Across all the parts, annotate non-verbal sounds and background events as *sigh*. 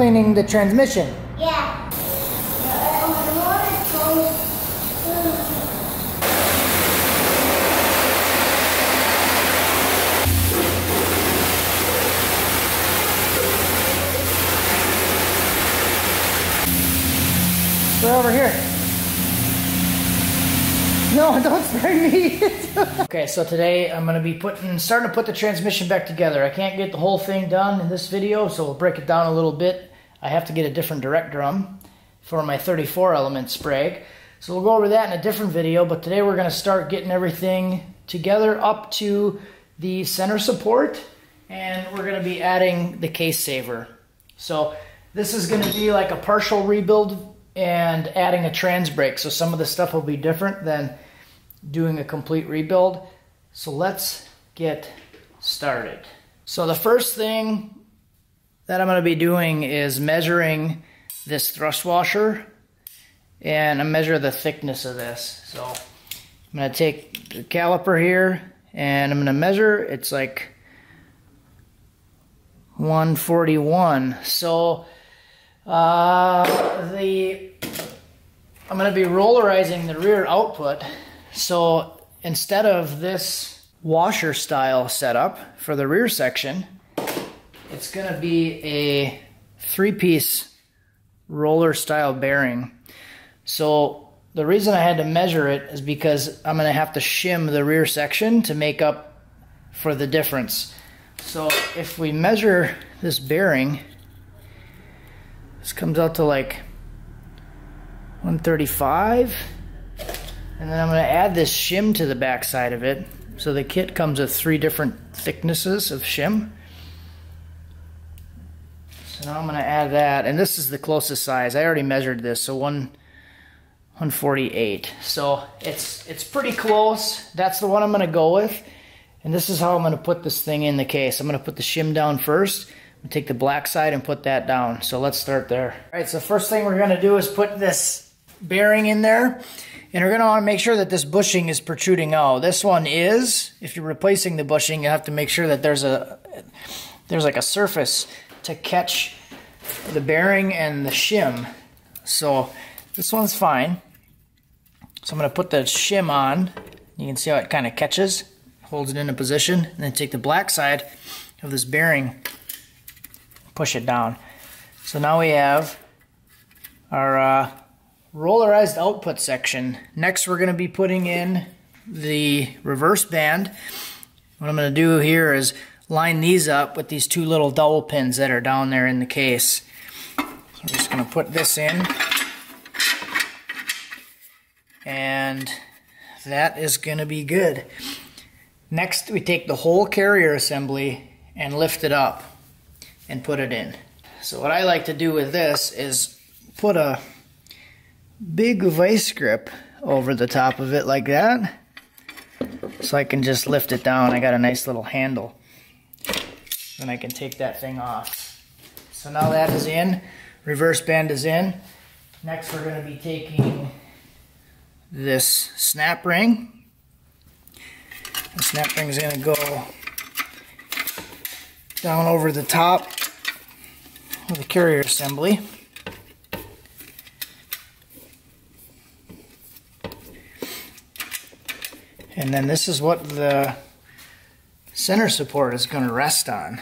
cleaning the transmission. Yeah. We're over here. No, *laughs* don't spray me. okay, so today I'm gonna be putting, starting to put the transmission back together. I can't get the whole thing done in this video, so we'll break it down a little bit. I have to get a different direct drum for my 34 element sprag. So we'll go over that in a different video, but today we're gonna start getting everything together up to the center support, and we're gonna be adding the case saver. So this is gonna be like a partial rebuild and adding a trans brake. So some of the stuff will be different than doing a complete rebuild. So let's get started. So the first thing that I'm going to be doing is measuring this thrust washer and I measure the thickness of this. So I'm going to take the caliper here and I'm going to measure. It's like 141. So uh, the I'm going to be rollerizing the rear output. So instead of this washer style setup for the rear section, it's to be a three-piece roller style bearing. So the reason I had to measure it is because I'm to have to shim the rear section to make up for the difference. So if we measure this bearing, this comes out to like 135. And then I'm to add this shim to the back side of it. So the kit comes with three different thicknesses of shim. So now I'm going to add that. And this is the closest size. I already measured this. So one, 148. So it's, it's pretty close. That's the one I'm going to go with. And this is how I'm going to put this thing in the case. I'm going to put the shim down first take the black side and put that down. So let's start there. All right, so first thing we're gonna do is put this bearing in there. And we're gonna wanna make sure that this bushing is protruding out. This one is. If you're replacing the bushing, you have to make sure that there's a there's like a surface to catch the bearing and the shim. So this one's fine. So I'm gonna put the shim on. You can see how it kind of catches, holds it in a position, and then take the black side of this bearing push it down. So now we have our uh, rollerized output section. Next we're going to be putting in the reverse band. What I'm going to do here is line these up with these two little dowel pins that are down there in the case. So I'm just going to put this in. And that is going to be good. Next we take the whole carrier assembly and lift it up and put it in. So what I like to do with this is put a big vice grip over the top of it like that so I can just lift it down. I got a nice little handle and I can take that thing off. So now that is in, reverse band is in. Next we're going to be taking this snap ring. The snap ring is going to go down over the top of the carrier assembly. And then this is what the center support is going to rest on.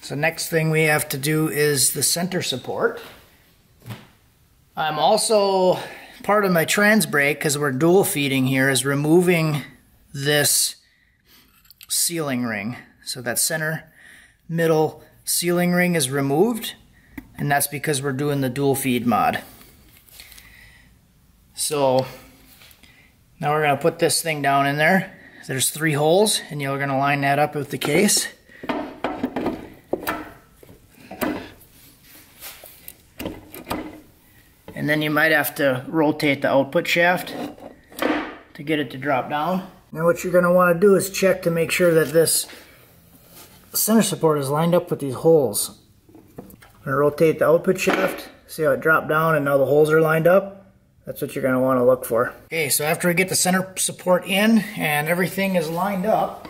So next thing we have to do is the center support. I'm also, part of my trans brake, because we're dual feeding here, is removing this sealing ring. So that center middle sealing ring is removed and that's because we're doing the dual feed mod. So now we're going to put this thing down in there. There's three holes and you're going to line that up with the case. And then you might have to rotate the output shaft to get it to drop down. Now what you're going to want to do is check to make sure that this center support is lined up with these holes. I'm to rotate the output shaft, see how it dropped down and now the holes are lined up. That's what you're going to want to look for. Okay, so after we get the center support in and everything is lined up,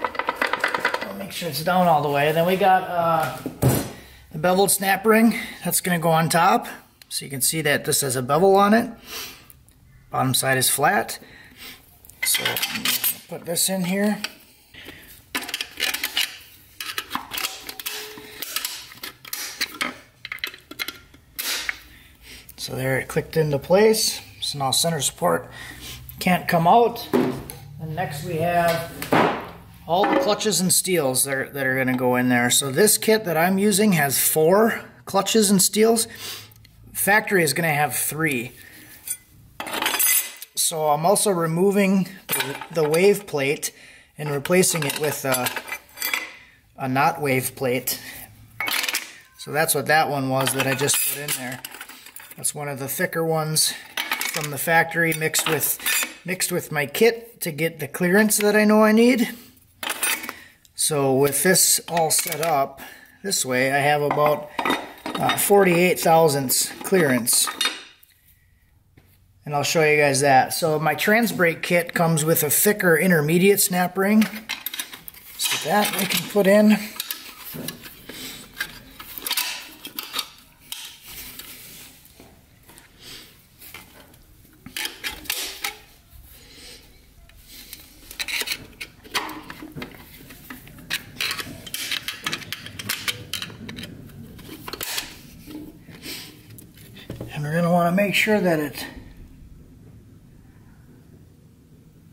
I'll make sure it's down all the way. Then we got uh, The beveled snap ring, that's going to go on top. So you can see that this has a bevel on it. Bottom side is flat. So put this in here. So there it clicked into place. So now center support can't come out. And next we have all the clutches and steels that are, that are gonna go in there. So this kit that I'm using has four clutches and steels. Factory is gonna have three. So I'm also removing the, wave plate and replacing it with a, a not wave plate. So that's what that one was that I just put in there. That's one of the thicker ones from the factory mixed with mixed with my kit to get the clearance that I know I need. So with this all set up this way, I have about uh, 48 thousandths clearance. And I'll show you guys that. So my Transbrake kit comes with a thicker intermediate snap ring. So that I can put in. Make sure that it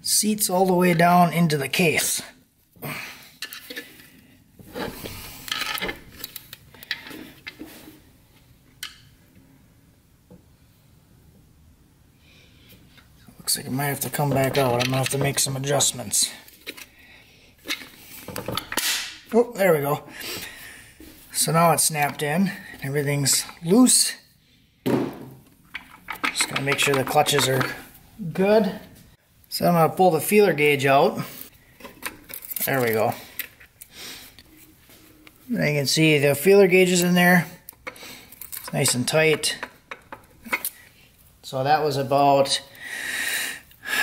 seats all the way down into the case. Looks like it might have to come back out. I'm going to have to make some adjustments. Oh, there we go. So now it's snapped in. Everything's loose. Make sure the clutches are good. So I'm going to pull the feeler gauge out. There we go. And you can see the feeler gauge is in there. It's nice and tight. So that was about,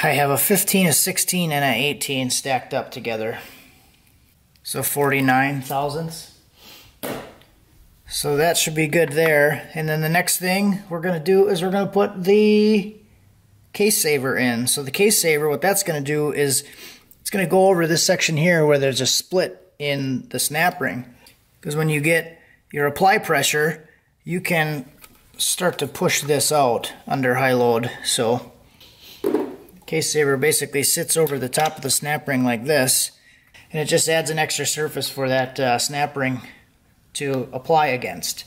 I have a 15, a 16, and an 18 stacked up together. So 49 thousandths. So that should be good there. And then the next thing we're going to do is we're going to put the case saver in. So the case saver, what that's going to do is it's going to go over this section here where there's a split in the snap ring. Because when you get your apply pressure, you can start to push this out under high load. So case saver basically sits over the top of the snap ring like this. And it just adds an extra surface for that uh, snap ring to apply against.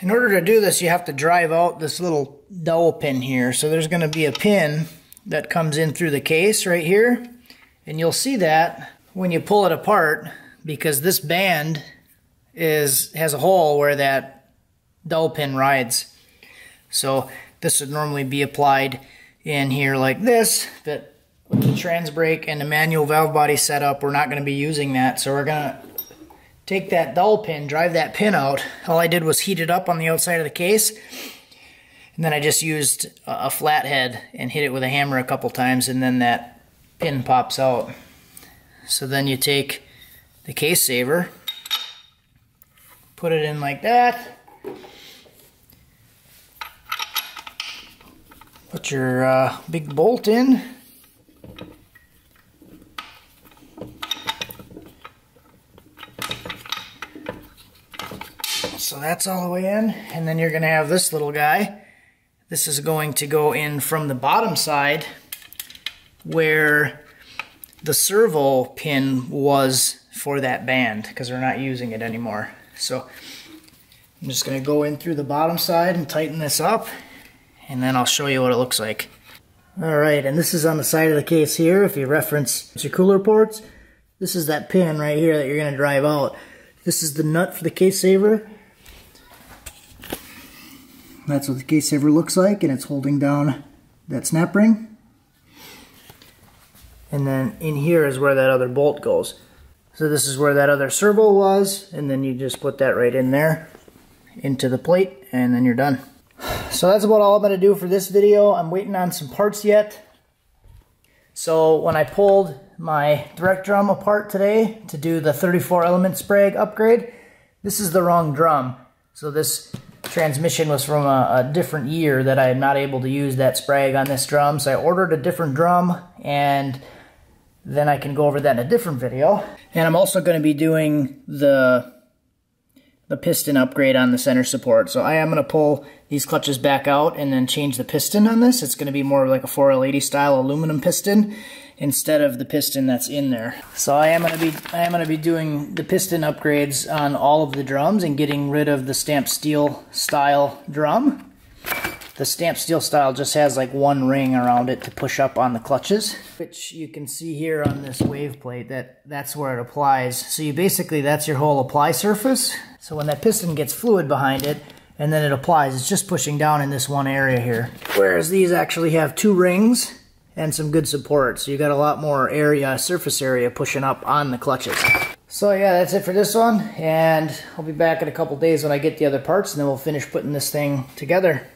In order to do this, you have to drive out this little dowel pin here. So there's going to be a pin that comes in through the case right here. And you'll see that when you pull it apart because this band is has a hole where that dowel pin rides. So this would normally be applied in here like this, but with the trans brake and the manual valve body setup, we're not going to be using that. So we're going to take that dowel pin, drive that pin out. All I did was heat it up on the outside of the case. And then I just used a flathead and hit it with a hammer a couple times and then that pin pops out. So then you take the case saver, put it in like that. Put your uh, big bolt in. So that's all the way in. And then you're going to have this little guy. This is going to go in from the bottom side where the servo pin was for that band because we're not using it anymore. So I'm just going to go in through the bottom side and tighten this up and then I'll show you what it looks like. Alright, and this is on the side of the case here. If you reference your cooler ports, this is that pin right here that you're going to drive out. This is the nut for the case saver. That's what the case saver looks like, and it's holding down that snap ring. And then in here is where that other bolt goes. So this is where that other servo was, and then you just put that right in there into the plate, and then you're done. So that's about all I'm to do for this video. I'm waiting on some parts yet. So when I pulled my direct drum apart today to do the 34 element sprag upgrade, this is the wrong drum. So this transmission was from a, a, different year that I am not able to use that sprag on this drum. So I ordered a different drum and then I can go over that in a different video. And I'm also going to be doing the the piston upgrade on the center support. So I am going to pull these clutches back out and then change the piston on this. It's going to be more like a 4L80 style aluminum piston instead of the piston that's in there. So I am going to be I am going to be doing the piston upgrades on all of the drums and getting rid of the stamped steel style drum. The stamped steel style just has like one ring around it to push up on the clutches, which you can see here on this wave plate that that's where it applies. So you basically that's your whole apply surface. So when that piston gets fluid behind it, and then it applies, it's just pushing down in this one area here. Whereas these actually have two rings and some good support. So you got a lot more area, surface area pushing up on the clutches. So yeah, that's it for this one. And I'll be back in a couple days when I get the other parts and then we'll finish putting this thing together.